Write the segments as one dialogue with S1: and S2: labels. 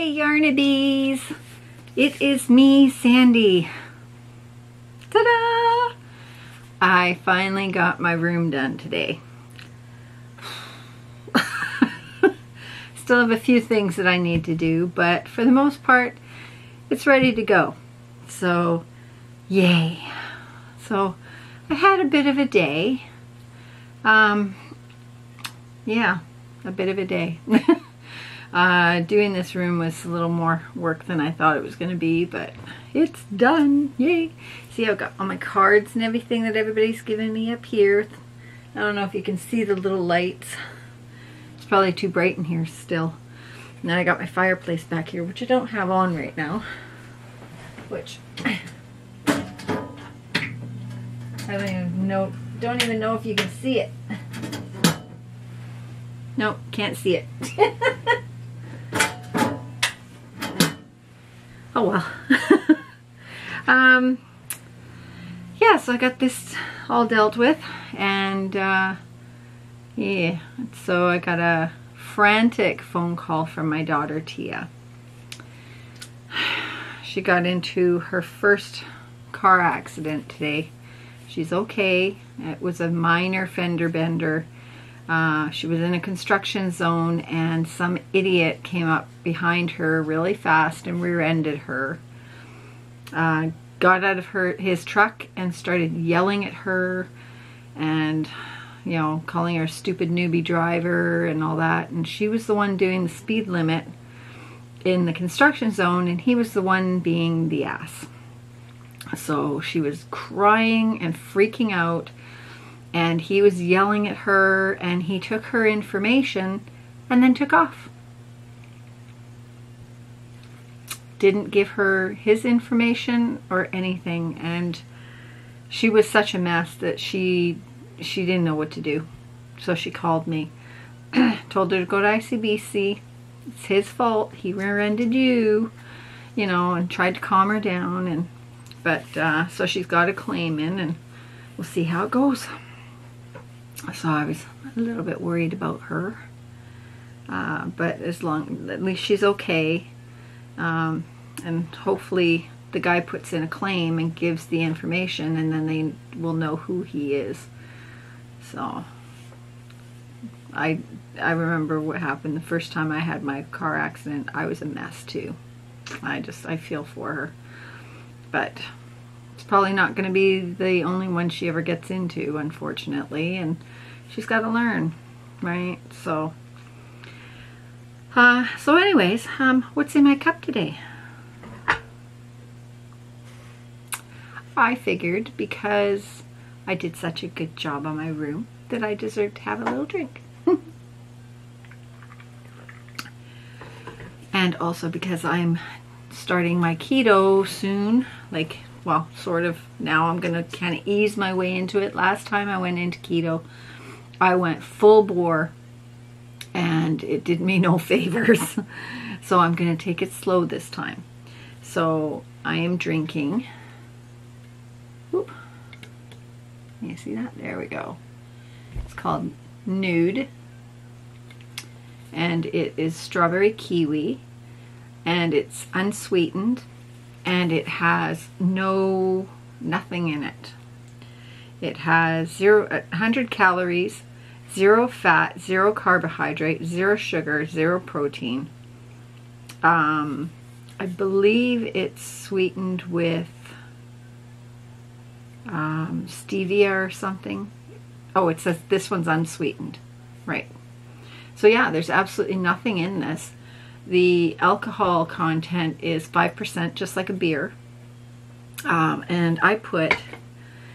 S1: Hi. It is me, Sandy. Ta-da! I finally got my room done today. Still have a few things that I need to do, but for the most part, it's ready to go. So, yay. So, I had a bit of a day. Um, yeah, a bit of a day. uh, doing this room was a little more work than I thought it was going to be, but it's done. Yay. See, I've got all my cards and everything that everybody's given me up here. I don't know if you can see the little lights. It's probably too bright in here still. And then I got my fireplace back here, which I don't have on right now. Which I don't even know don't even know if you can see it. Nope, can't see it. oh well. um, yeah, so I got this all dealt with and uh, yeah, so I got a frantic phone call from my daughter Tia. She got into her first car accident today. She's okay. It was a minor fender bender uh, she was in a construction zone and some idiot came up behind her really fast and rear-ended her. Uh, got out of her his truck and started yelling at her and you know calling her a stupid newbie driver and all that and she was the one doing the speed limit in the construction zone and he was the one being the ass so she was crying and freaking out and he was yelling at her and he took her information and then took off. Didn't give her his information or anything and she was such a mess that she she didn't know what to do. So she called me. Told her to go to ICBC. It's his fault. He rear-ended you. You know, and tried to calm her down and but uh, so she's got a claim in and we'll see how it goes so I was a little bit worried about her. Uh, but as long, at least she's okay. Um, and hopefully the guy puts in a claim and gives the information and then they will know who he is. So I I remember what happened the first time I had my car accident. I was a mess too. I just I feel for her. But probably not going to be the only one she ever gets into unfortunately and she's got to learn, right? So, uh, so anyways, um, what's in my cup today? I figured because I did such a good job on my room that I deserved to have a little drink. and also because I'm starting my keto soon, like, well, sort of now I'm going to kind of ease my way into it. Last time I went into keto, I went full bore and it did me no favors. so I'm going to take it slow this time. So I am drinking. Whoop. You see that? There we go. It's called Nude. And it is strawberry kiwi. And it's unsweetened. And it has no, nothing in it. It has zero, 100 calories, zero fat, zero carbohydrate, zero sugar, zero protein. Um, I believe it's sweetened with um, stevia or something. Oh, it says this one's unsweetened. Right. So yeah, there's absolutely nothing in this. The alcohol content is 5%, just like a beer. Um, and I put,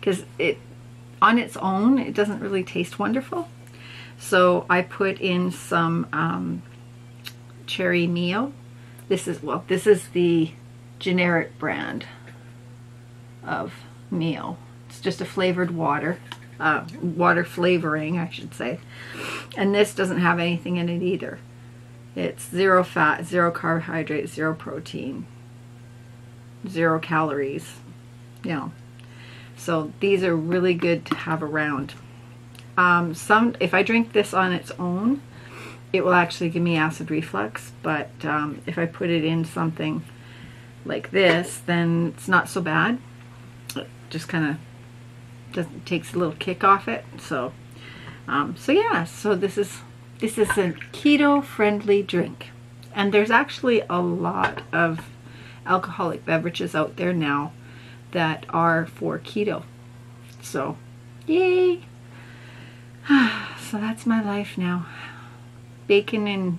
S1: because it on its own, it doesn't really taste wonderful. So I put in some um, cherry Mio. This is, well, this is the generic brand of Mio. It's just a flavored water, uh, water flavoring, I should say. And this doesn't have anything in it either. It's zero fat, zero carbohydrate, zero protein, zero calories, you know. So these are really good to have around. Um, some, if I drink this on its own, it will actually give me acid reflux, but um, if I put it in something like this, then it's not so bad. It just kind of takes a little kick off it. So, um, so yeah, so this is this is a keto friendly drink. And there's actually a lot of alcoholic beverages out there now that are for keto. So, yay! so that's my life now. Bacon and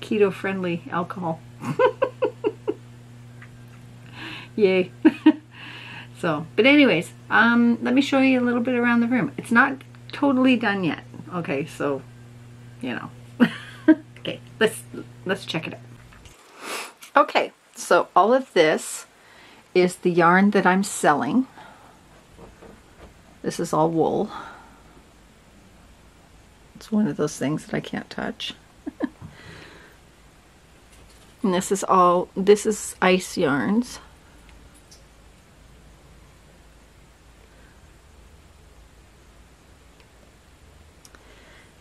S1: keto friendly alcohol. yay. so, but anyways, um, let me show you a little bit around the room. It's not totally done yet. Okay, so, you know. okay, let's, let's check it out. Okay, so all of this is the yarn that I'm selling. This is all wool. It's one of those things that I can't touch. and this is all, this is ice yarns.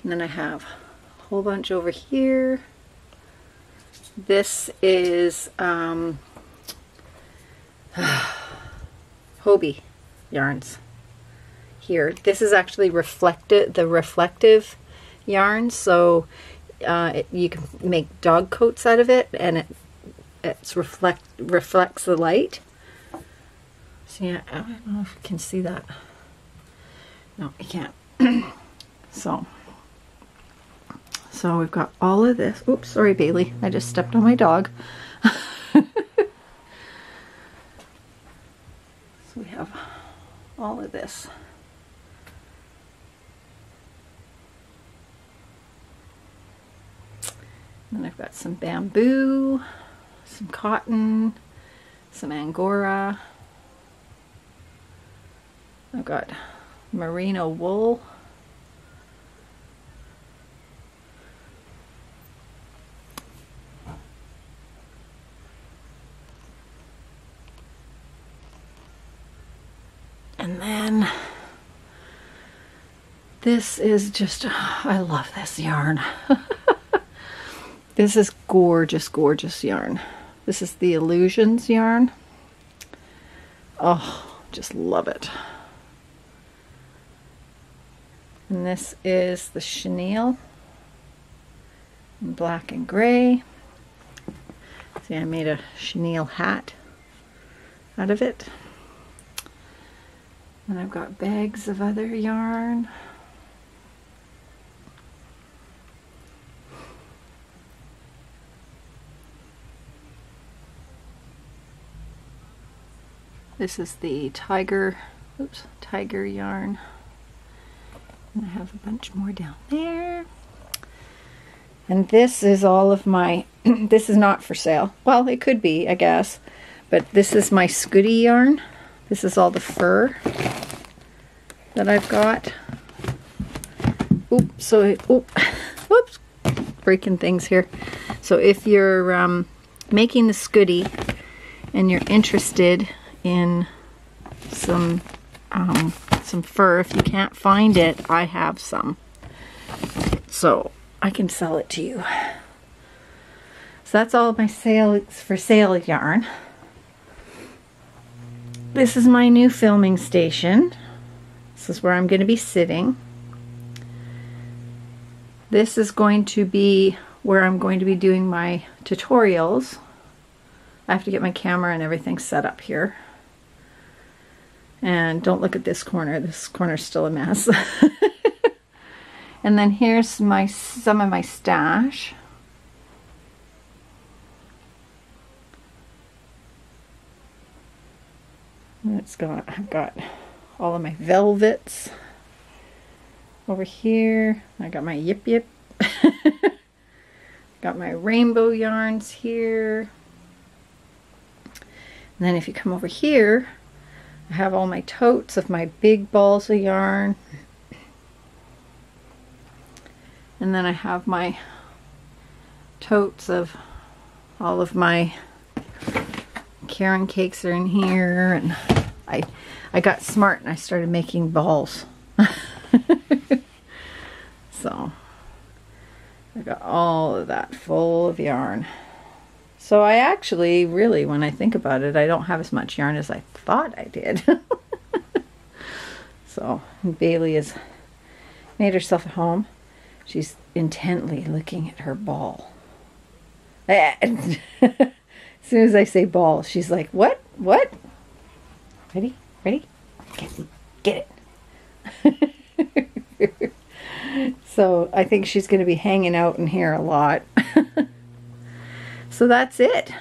S1: And then I have whole bunch over here. This is um, Hobbii yarns here. This is actually reflected the reflective yarn, so uh, it, you can make dog coats out of it, and it it's reflect reflects the light. So yeah, I don't know if you can see that. No, you can't. so. So we've got all of this. Oops, sorry Bailey. I just stepped on my dog. so we have all of this. And then I've got some bamboo, some cotton, some angora. I've got merino wool. And then this is just, I love this yarn. this is gorgeous, gorgeous yarn. This is the Illusions yarn. Oh, just love it. And this is the chenille in black and gray. See, I made a chenille hat out of it. And I've got bags of other yarn. This is the tiger, oops, tiger yarn. And I have a bunch more down there. And this is all of my, this is not for sale. Well, it could be, I guess. But this is my Scooty yarn. This is all the fur that I've got. Oops, so, oop, whoops, breaking things here. So if you're um, making the Scooty and you're interested in some um, some fur, if you can't find it, I have some. So I can sell it to you. So that's all my sale for sale yarn. This is my new filming station. This is where I'm going to be sitting. This is going to be where I'm going to be doing my tutorials. I have to get my camera and everything set up here. And don't look at this corner. This corner's still a mess. and then here's my some of my stash. It's got, I've got all of my velvets over here. I got my Yip Yip. got my rainbow yarns here. And then if you come over here, I have all my totes of my big balls of yarn. And then I have my totes of all of my Caron Cakes are in here and I I got smart and I started making balls. so I got all of that full of yarn. So I actually, really, when I think about it, I don't have as much yarn as I thought I did. so Bailey has made herself at home. She's intently looking at her ball. as soon as I say ball, she's like, what? What? Ready? Ready? Get, get it. so I think she's going to be hanging out in here a lot. so that's it.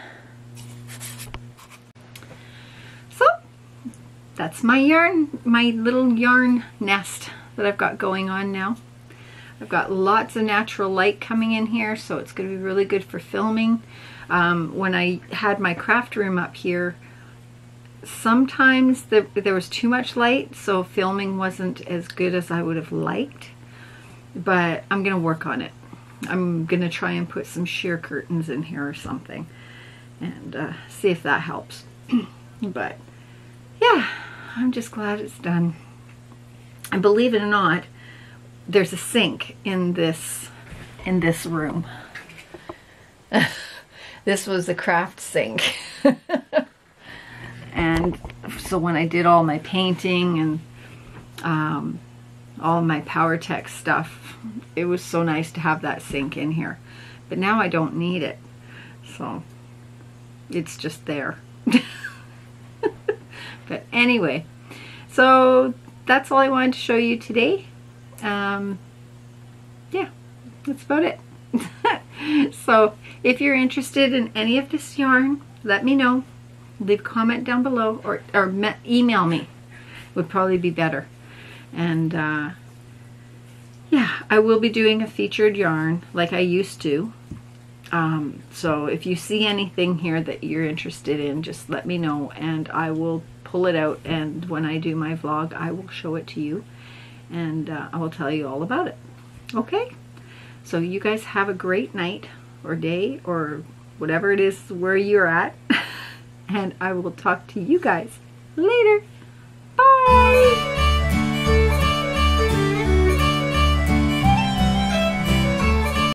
S1: So that's my yarn, my little yarn nest that I've got going on now. I've got lots of natural light coming in here, so it's going to be really good for filming. Um, when I had my craft room up here, sometimes the, there was too much light, so filming wasn't as good as I would have liked. But I'm going to work on it. I'm going to try and put some sheer curtains in here or something and uh, see if that helps. but yeah, I'm just glad it's done. And believe it or not, there's a sink in this in this room. this was a craft sink. and so when I did all my painting and um, all my Powertex stuff, it was so nice to have that sink in here. But now I don't need it. So it's just there. but anyway, so that's all I wanted to show you today um, yeah, that's about it. so if you're interested in any of this yarn, let me know. Leave comment down below or, or email me. Would probably be better. And uh, yeah, I will be doing a featured yarn like I used to. Um, so if you see anything here that you're interested in, just let me know and I will pull it out and when I do my vlog, I will show it to you and uh, I will tell you all about it. Okay? So you guys have a great night or day or whatever it is where you're at. And I will talk to you guys later. Bye!